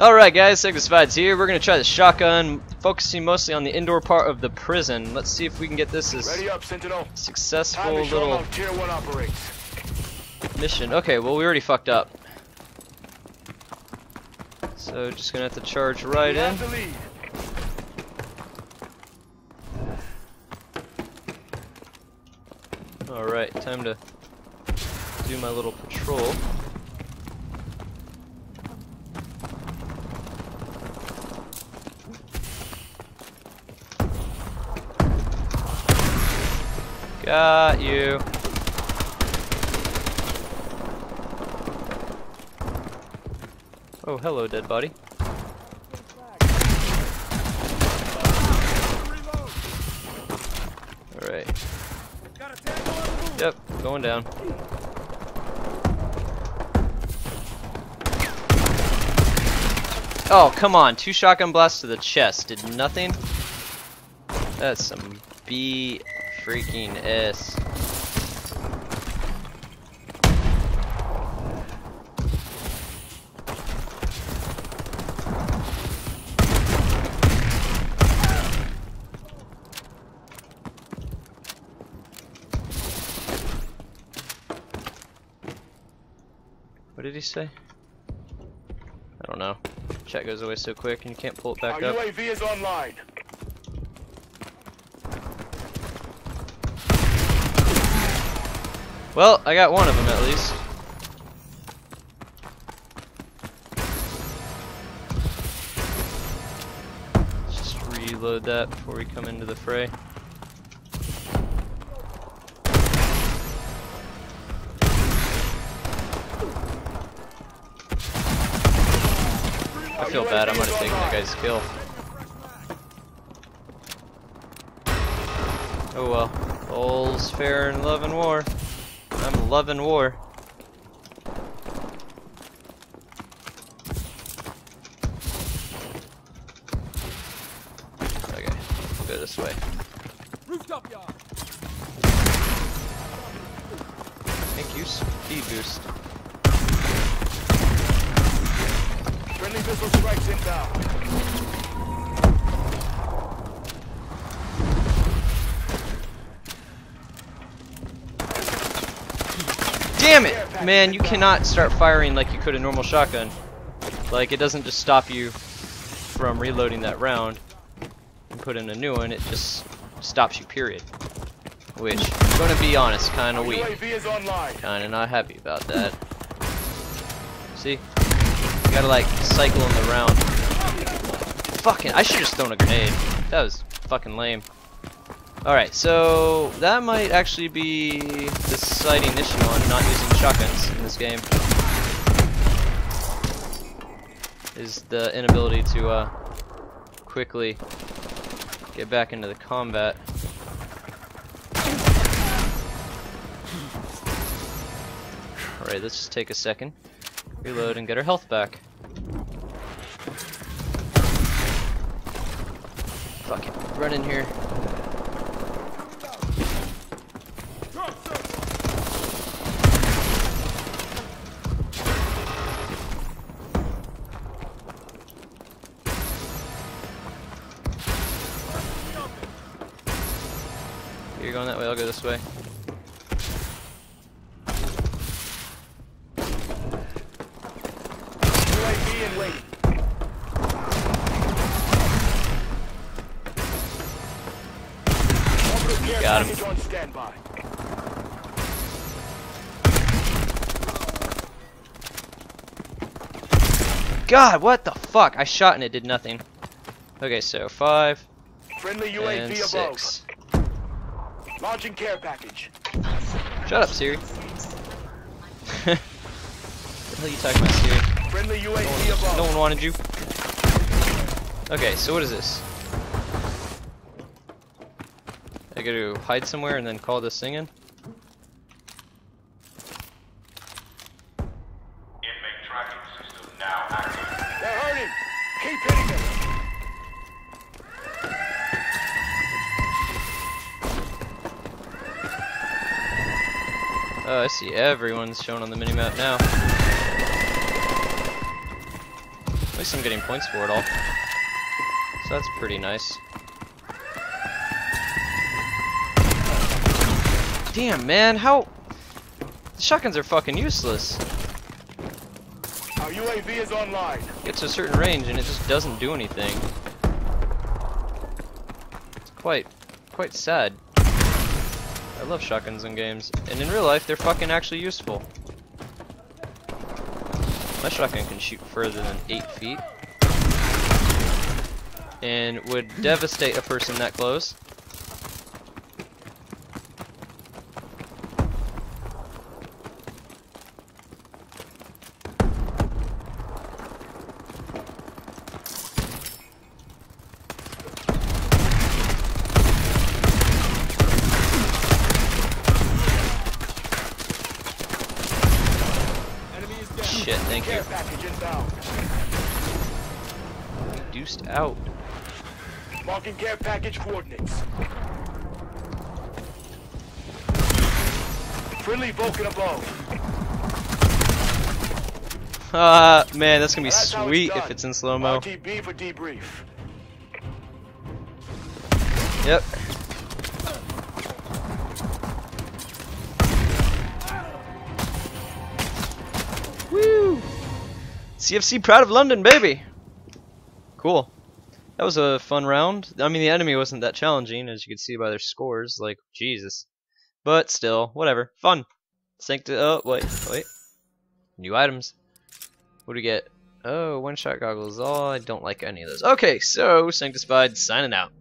Alright guys, SanctusFides here. We're going to try the shotgun, focusing mostly on the indoor part of the prison. Let's see if we can get this as Ready up, successful Time to show little Tier 1 operates. mission. Okay, well we already fucked up. So just going to have to charge right in. have the lead. Alright, time to do my little patrol. Got you. Oh, hello, dead body. Alright. Yep, going down. Oh, come on. Two shotgun blasts to the chest. Did nothing? That's some B freaking S. What did he say? I don't know. Chat goes away so quick and you can't pull it back Our up. UAV is online. Well, I got one of them at least. Just reload that before we come into the fray. I feel bad, I might have taken that guy's kill. Oh well. All's fair in love and war. I'm loving war. Okay, go this way. Rooftop yard. Thank you, speed boost. Friendly missile strikes inbound. Damn it! Man, you cannot start firing like you could a normal shotgun. Like, it doesn't just stop you from reloading that round and put in a new one, it just stops you, period. Which, I'm gonna be honest, kinda weak. Kinda not happy about that. See? You gotta like cycle in the round. Fucking, I should just thrown a grenade. That was fucking lame. Alright, so that might actually be the deciding issue on not using shotguns in this game. Is the inability to uh, quickly get back into the combat. Alright, let's just take a second, reload, and get our health back. Fuck it, run in here. You're going that way, I'll go this way. UAV in waiting. Got him. on standby. God, what the fuck? I shot and it did nothing. Okay, so five Friendly and UAV above. six. Launching care package. Shut up, Siri. what the hell are you talking about, Siri? Friendly UAV No one, above. no one wanted you. Okay, so what is this? I gotta hide somewhere and then call this thing in? Inmate tracking system now active. They're hurting. Keep hitting them. Oh, I see everyone's shown on the minimap now. At least I'm getting points for it all. So that's pretty nice. Damn, man, how... The shotguns are fucking useless. Our UAV is online. Gets a certain range and it just doesn't do anything. It's quite, quite sad. I love shotguns in games, and in real life, they're fucking actually useful. My shotgun can shoot further than 8 feet. And would devastate a person that close. Enemy is down. Shit, thank you. Care package inbound. Deuced out. Marking care package coordinates. Friendly Vulcan above. Ah, man, that's gonna be That's how it's sweet if it's in slow-mo. RTB for debrief. Yep. CFC proud of London, baby! Cool. That was a fun round. I mean, the enemy wasn't that challenging, as you can see by their scores. Like, Jesus. But still, whatever. Fun. Sancti- oh, wait, wait. New items. What do we get? Oh, one-shot goggles. Oh, I don't like any of those. Okay, so, SanctusFides signing out.